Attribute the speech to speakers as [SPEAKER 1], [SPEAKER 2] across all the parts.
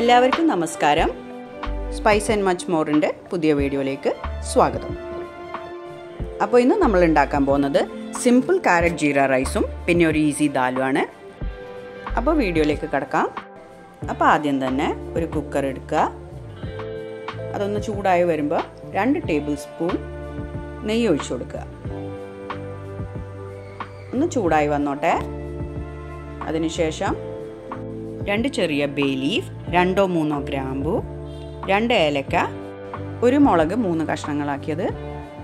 [SPEAKER 1] എല്ലാവർക്കും നമസ്കാരം. Spice and much മോറിന്റെ പുതിയ വീഡിയോയിലേക്ക് സ്വാഗതം. അപ്പോൾ ഇന്ന് നമ്മൾ ഉണ്ടാക്കാൻ പോകുന്നത് സിമ്പിൾ കാരറ്റ് ജീര റൈസും പിന്നെ ഒരു ഈസി ദാലുമാണ് അപ്പോൾ വീഡിയോയിലേക്ക് കിടക്കാം. അപ്പോൾ ആദ്യം തന്നെ ഒരു കുക്കർ എടുക്കുക. അതൊന്ന് ചൂടായി വരുമ്പോൾ രണ്ട് ടേബിൾ സ്പൂൺ നെയ്യ് ഒഴിച്ചു കൊടുക്കുക. ഒന്ന് ചൂടായി വന്നോട്ടെ. അതിനുശേഷം രണ്ട് ചെറിയ ബേ ലീഫ് രണ്ടോ മൂന്നോ ഗ്രാമ്പു രണ്ട് ഏലക്ക ഒരു മുളക് മൂന്ന് കഷ്ണങ്ങളാക്കിയത്.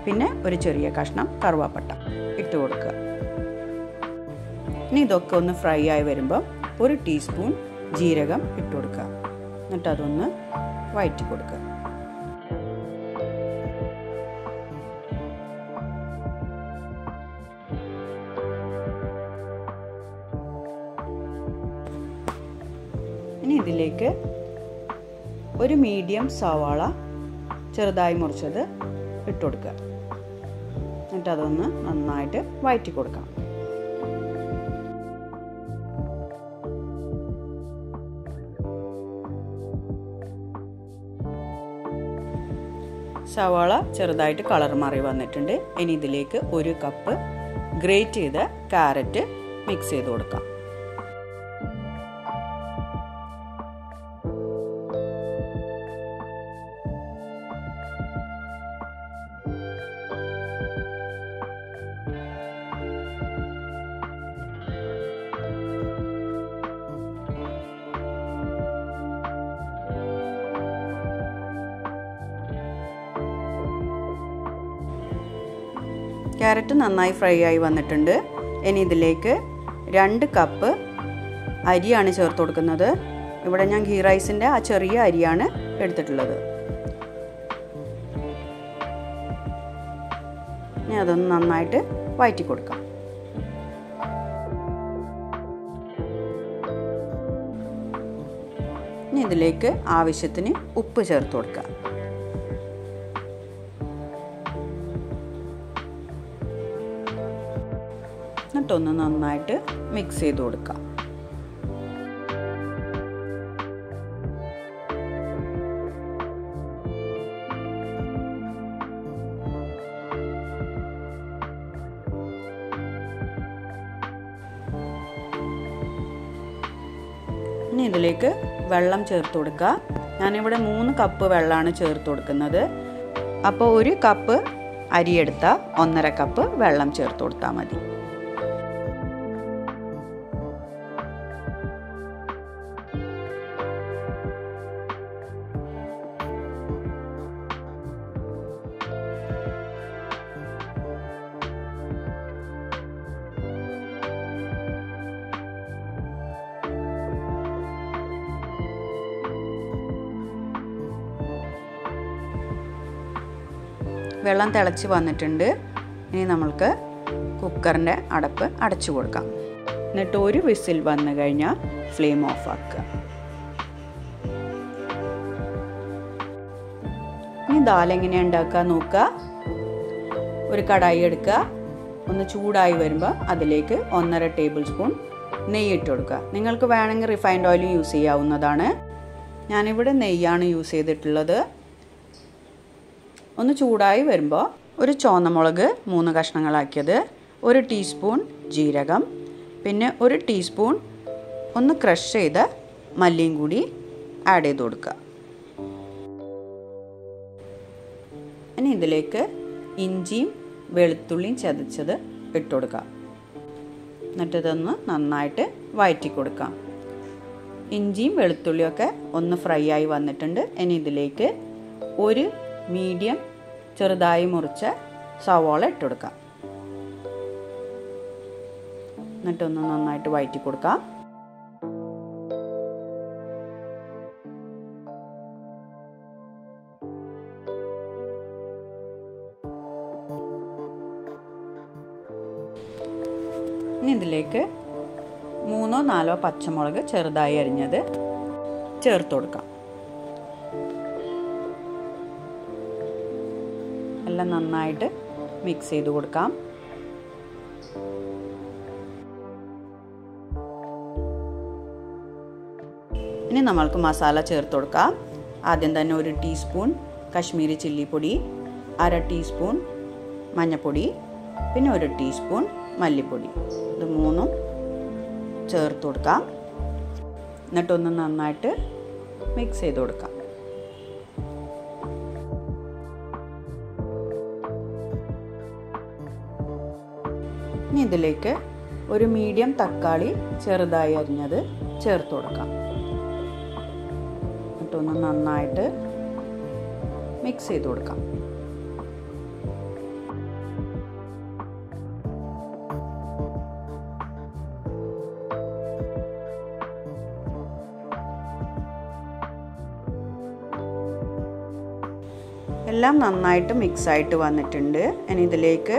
[SPEAKER 1] പിന്നെ ഒരു ചെറിയ കഷ്ണം കറുവാപ്പട്ട ഇട്ട് കൊടുക്കുക. ഇനി ഇതൊക്കെ ഒന്ന് ഫ്രൈ ആയി വരുമ്പോൾ ഒരു ടീസ്പൂൺ ജീരകം ഇട്ട് കൊടുക്കുക. എന്നിട്ട് അതൊന്ന് വഴറ്റി കൊടുക്കുക. ഇനി ഇതിലേക്ക് ഒരു മീഡിയം സവാള ചെറുതായി മുറിച്ചത് ഇട്ട് കൊടുക്കുക. എന്നിട്ട് അതൊന്ന് നന്നായിട്ട് വഴറ്റി കൊടുക്കാം. സവാള ചെറുതായിട്ട് കളർ മാറി വന്നിട്ടുണ്ട്. ഇനി ഇതിലേക്ക് ഒരു കപ്പ് ഗ്രേറ്റ് ചെയ്ത കാരറ്റ് മിക്സ് ചെയ്ത് കൊടുക്കാം. ക്യാരറ്റ് നന്നായി ഫ്രൈ ആയി വന്നിട്ടുണ്ട്. ഇനി ഇതിലേക്ക് രണ്ട് കപ്പ് അരിയാണ് ചേർത്ത് കൊടുക്കുന്നത്. ഇവിടെ ഞാൻ ഗീ റൈസിന്റെ ആ ചെറിയ അരിയാണ് എടുത്തിട്ടുള്ളത്. ഇനി അതൊന്ന് നന്നായിട്ട് വഴറ്റി കൊടുക്കാം. ഇനി ഇതിലേക്ക് ആവശ്യത്തിന് ഉപ്പ് ചേർത്ത് കൊടുക്കാം. എന്നിട്ടൊന്ന് നന്നായിട്ട് മിക്സ് ചെയ്ത് കൊടുക്കാം. ഇനി ഇതിലേക്ക് വെള്ളം ചേർത്ത് കൊടുക്കുക ഞാനിവിടെ മൂന്ന് കപ്പ് വെള്ളമാണ് ചേർത്ത് കൊടുക്കുന്നത്. അപ്പോൾ ഒരു കപ്പ് അരിയെടുത്താൽ ഒന്നര കപ്പ് വെള്ളം ചേർത്ത് കൊടുത്താൽ മതി. വെള്ളം തിളച്ച് വന്നിട്ടുണ്ട്. ഇനി നമ്മൾക്ക് കുക്കറിന്റെ അടപ്പ് അടച്ചു കൊടുക്കാം. എന്നിട്ട് ഒരു വിസിൽ വന്നു കഴിഞ്ഞാൽ ഫ്ലെയിം ഓഫ് ആക്കുക. ഇനി ദാൽ എങ്ങനെയാണ് ഉണ്ടാക്കുക നോക്കുക. ഒരു കടായി എടുക്കുക. ഒന്ന് ചൂടായി വരുമ്പോൾ അതിലേക്ക് ഒന്നര ടേബിൾ സ്പൂൺ നെയ്യ് ഇട്ട് കൊടുക്കുക. നിങ്ങൾക്ക് വേണമെങ്കിൽ റിഫൈൻഡ് ഓയിൽ യൂസ് ചെയ്യാവുന്നതാണ്. ഞാനിവിടെ നെയ്യാണ് യൂസ് ചെയ്തിട്ടുള്ളത്. ഒന്ന് ചൂടായി വരുമ്പോൾ ഒരു ചുവന്നമുളക് മൂന്ന് കഷ്ണങ്ങളാക്കിയത് ഒരു ടീസ്പൂൺ ജീരകം പിന്നെ ഒരു ടീസ്പൂൺ ഒന്ന് ക്രഷ് ചെയ്ത മല്ലിയും കൂടി ആഡ് ചെയ്ത് കൊടുക്കുക. ഇനി ഇതിലേക്ക് ഇഞ്ചിയും വെളുത്തുള്ളിയും ചതച്ചത് ഇട്ട് കൊടുക്കുക. എന്നിട്ട് ഇതൊന്ന് നന്നായിട്ട് വഴറ്റി കൊടുക്കാം. ഇഞ്ചിയും വെളുത്തുള്ളിയൊക്കെ ഒന്ന് ഫ്രൈ ആയി വന്നിട്ടുണ്ട്. ഇനി ഇതിലേക്ക് ഒരു മീഡിയം ചെറുതായി മുറിച്ച സവാള ഇട്ടുകൊടുക്കാം എന്നിട്ടൊന്ന് നന്നായിട്ട് വഴറ്റി കൊടുക്കാം. ഇനി ഇതിലേക്ക് മൂന്നോ നാലോ പച്ചമുളക് ചെറുതായി അരിഞ്ഞത് ചേർത്ത് കൊടുക്കാം. എല്ലാം നന്നായിട്ട് മിക്സ് ചെയ്ത് കൊടുക്കാം. ഇനി നമ്മൾക്ക് മസാല ചേർത്ത് കൊടുക്കാം. ആദ്യം തന്നെ ഒരു ടീസ്പൂൺ കശ്മീരി ചില്ലി പൊടി അര ടീസ്പൂൺ മഞ്ഞൾപ്പൊടി പിന്നെ ഒരു ടീസ്പൂൺ മല്ലിപ്പൊടി. ഇത് മൂന്നും ചേർത്ത് കൊടുക്കാം. എന്നിട്ടൊന്ന് നന്നായിട്ട് മിക്സ് ചെയ്ത് കൊടുക്കാം. ഇനി ഇതിലേക്ക് ഒരു മീഡിയം തക്കാളി ചെറുതായി അരിഞ്ഞത് ചേർത്ത് കൊടുക്കാം. എന്നിട്ടൊന്ന് നന്നായിട്ട് മിക്സ് ചെയ്ത് കൊടുക്കാം. എല്ലാം നന്നായിട്ട് മിക്സ് ആയിട്ട് വന്നിട്ടുണ്ട്. ഇനി ഇതിലേക്ക്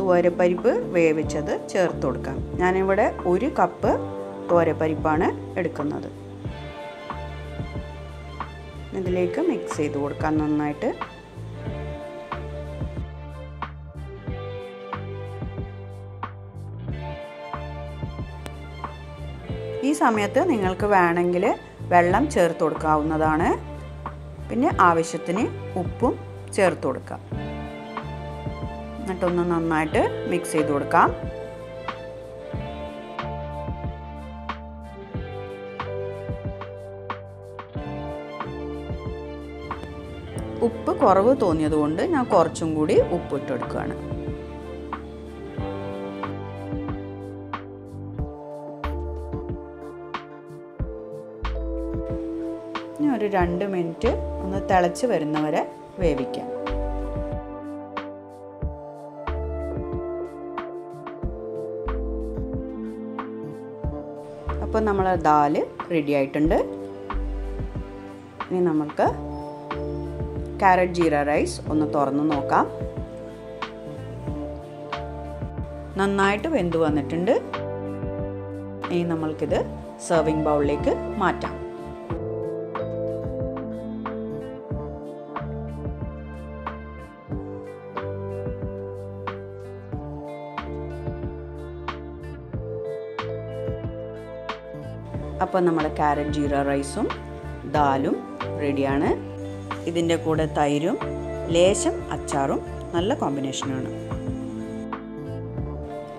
[SPEAKER 1] തോരപ്പരിപ്പ് വേവിച്ചത് ചേർത്ത് കൊടുക്കാം. ഞാനിവിടെ ഒരു കപ്പ് തോരപ്പരിപ്പാണ് എടുക്കുന്നത്. ഇതിലേക്ക് മിക്സ് ചെയ്ത് കൊടുക്കാം നന്നായിട്ട്. ഈ സമയത്ത് നിങ്ങൾക്ക് വേണമെങ്കിൽ വെള്ളം ചേർത്ത് കൊടുക്കാവുന്നതാണ്. പിന്നെ ആവശ്യത്തിന് ഉപ്പും ചേർത്ത് കൊടുക്കാം. എന്നിട്ടൊന്ന് നന്നായിട്ട് മിക്സ് ചെയ്ത് കൊടുക്കാം. ഉപ്പ് കുറവ് തോന്നിയതുകൊണ്ട് ഞാൻ കുറച്ചും കൂടി ഉപ്പ് ഇട്ടെടുക്കുകയാണ്. ഒരു രണ്ട് മിനിറ്റ് ഒന്ന് തിളച്ച് വരുന്നവരെ വേവിക്കാം. അപ്പോൾ നമ്മൾ ദാൽ റെഡി ആയിട്ടുണ്ട്. ഇനി നമുക്ക് ക്യാരറ്റ് ജീര റൈസ് ഒന്ന് തുറന്ന് നോക്കാം. നന്നായിട്ട് വെന്ത് വന്നിട്ടുണ്ട്. ഇനി നമ്മൾക്കിത് സെർവിങ് ബൗളിലേക്ക് മാറ്റാം. അപ്പോൾ നമ്മൾ ക്യാരറ്റ് ജീര റൈസും ദാലും റെഡിയാണ്. ഇതിന്റെ കൂടെ തൈരും ലേശം അച്ചാറും നല്ല കോമ്പിനേഷനാണ്.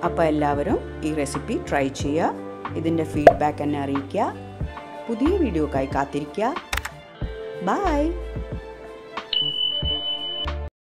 [SPEAKER 1] അപ്പോൾ എല്ലാവരും ഈ റെസിപ്പി ട്രൈ ചെയ്യുക. ഇതിന്റെ ഫീഡ്ബാക്ക് എന്നെ അറിയിക്കുക. പുതിയ വീഡിയോക്കായി കാത്തിരിക്കുക. ബായ്